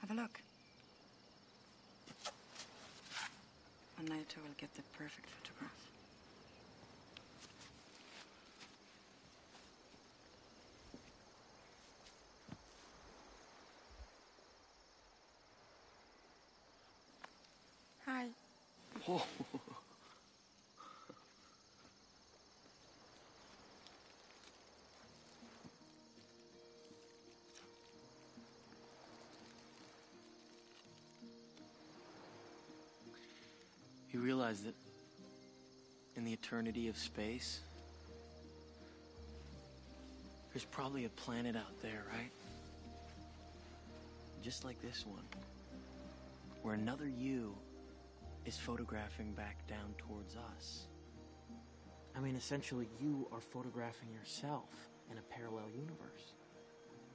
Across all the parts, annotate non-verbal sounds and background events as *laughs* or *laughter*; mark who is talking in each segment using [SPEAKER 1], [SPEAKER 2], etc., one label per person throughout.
[SPEAKER 1] Have a look. And later we'll get the perfect photograph. Hi.
[SPEAKER 2] Whoa. *laughs* You realize that in the eternity of space, there's probably a planet out there, right? Just like this one, where another you is photographing back down towards us.
[SPEAKER 3] I mean, essentially, you are photographing yourself in a parallel universe.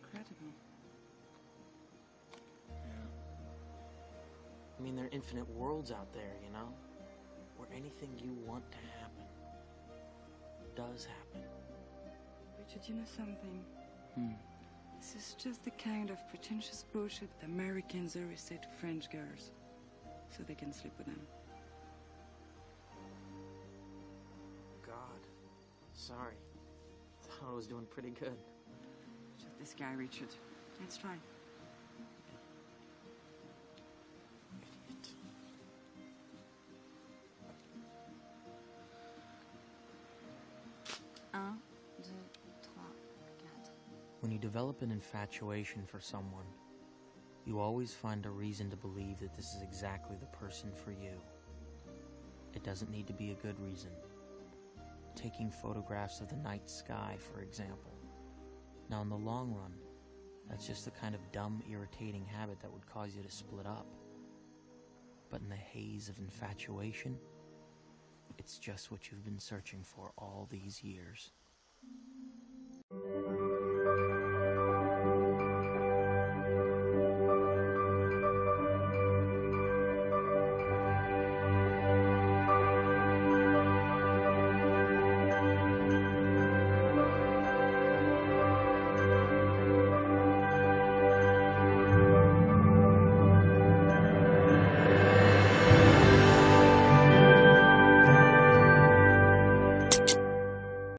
[SPEAKER 1] Incredible.
[SPEAKER 2] Yeah.
[SPEAKER 3] I mean, there are infinite worlds out there, you know? Anything you want to happen does happen.
[SPEAKER 1] Richard, you know something?
[SPEAKER 2] Hmm.
[SPEAKER 1] This is just the kind of pretentious bullshit the Americans always say to French girls. So they can sleep with them.
[SPEAKER 3] God. Sorry. I Thought I was doing pretty good.
[SPEAKER 1] Just this guy, Richard. Let's try.
[SPEAKER 3] When you develop an infatuation for someone, you always find a reason to believe that this is exactly the person for you. It doesn't need to be a good reason. Taking photographs of the night sky, for example. Now, in the long run, that's just the kind of dumb, irritating habit that would cause you to split up. But in the haze of infatuation, it's just what you've been searching for all these years.